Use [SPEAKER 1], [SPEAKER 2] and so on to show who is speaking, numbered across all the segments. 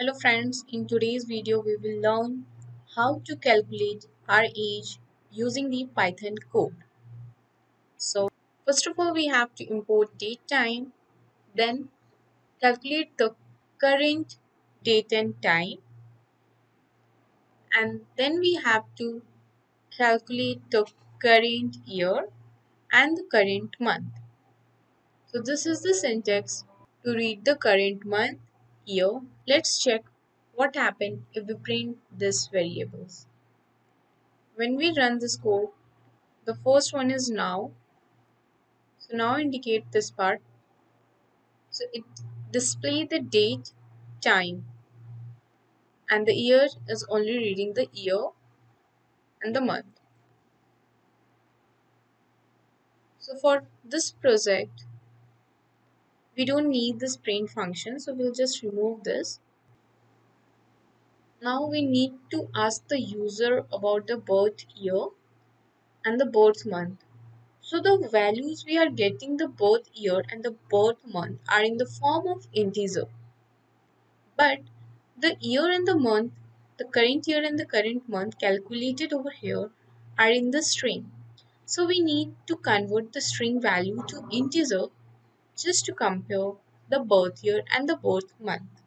[SPEAKER 1] Hello friends, in today's video we will learn how to calculate our age using the Python code. So first of all we have to import datetime, then calculate the current date and time and then we have to calculate the current year and the current month. So this is the syntax to read the current month, Let's check what happened if we print these variables. When we run this code, the first one is now. So now indicate this part. So it display the date, time and the year is only reading the year and the month. So for this project, we don't need this print function so we'll just remove this. Now we need to ask the user about the birth year and the birth month. So the values we are getting the birth year and the birth month are in the form of integer. But the year and the month the current year and the current month calculated over here are in the string. So we need to convert the string value to integer just to compare the birth year and the birth month.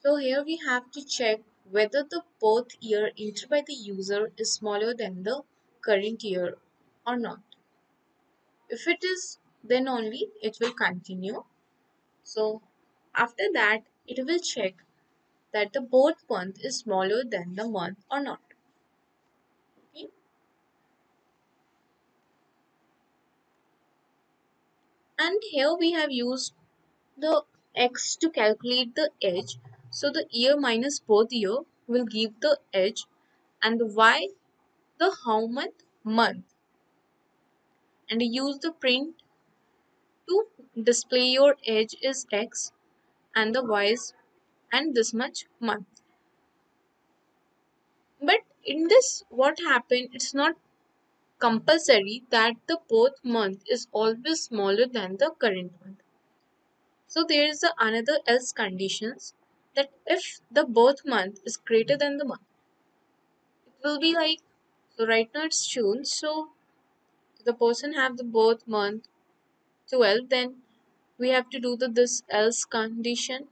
[SPEAKER 1] So here we have to check whether the birth year entered by the user is smaller than the current year or not. If it is, then only it will continue. So after that, it will check that the birth month is smaller than the month or not. And here we have used the x to calculate the age so the year minus birth year will give the age and the y the how much month. And use the print to display your age is x and the y is and this much month. But in this what happened it's not compulsory that the birth month is always smaller than the current month. So there is another else conditions that if the birth month is greater than the month, it will be like, so right now it's June, so the person have the birth month 12, then we have to do the this else condition.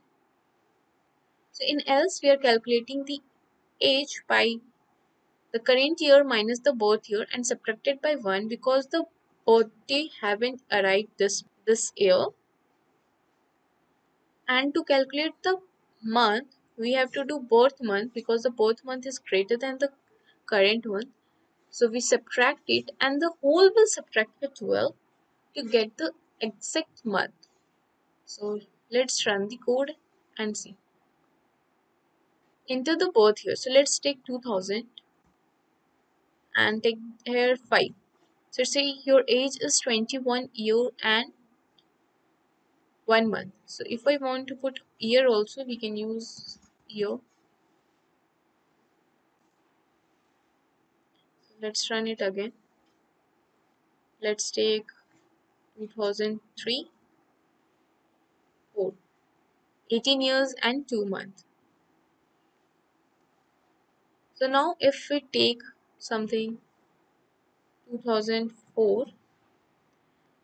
[SPEAKER 1] So in else we are calculating the age by the current year minus the birth year and subtracted by 1 because the birthday haven't arrived this this year. And to calculate the month we have to do birth month because the birth month is greater than the current one. So we subtract it and the whole will subtract the 12 to get the exact month. So let's run the code and see. Enter the birth year. So let's take 2000 and take here 5 so say your age is 21 year and 1 month. So if I want to put year also we can use year. Let's run it again. Let's take 2003 4 18 years and 2 months. So now if we take something 2004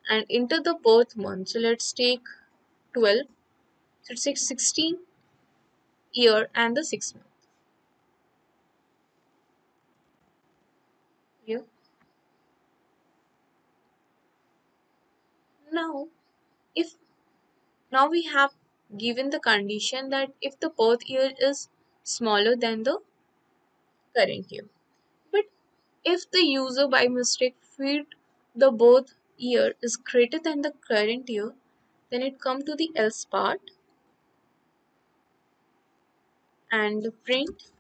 [SPEAKER 1] and enter the birth month. So let's take 12 so it's 16 year and the 6 month. Here. Now if now we have given the condition that if the birth year is smaller than the current year if the user by mistake feed the birth year is greater than the current year, then it come to the else part and print.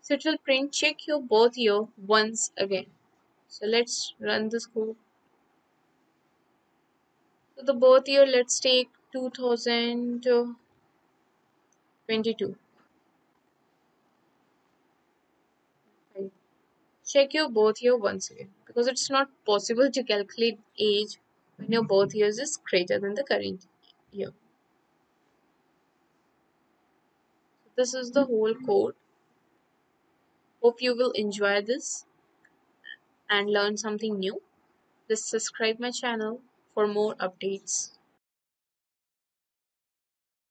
[SPEAKER 1] So it will print check your both year once again. So let's run this code. So the birth year, let's take 2022. Check your birth year once again because it's not possible to calculate age when your birth year is greater than the current year. This is the whole code. Hope you will enjoy this and learn something new. Just subscribe my channel for more updates.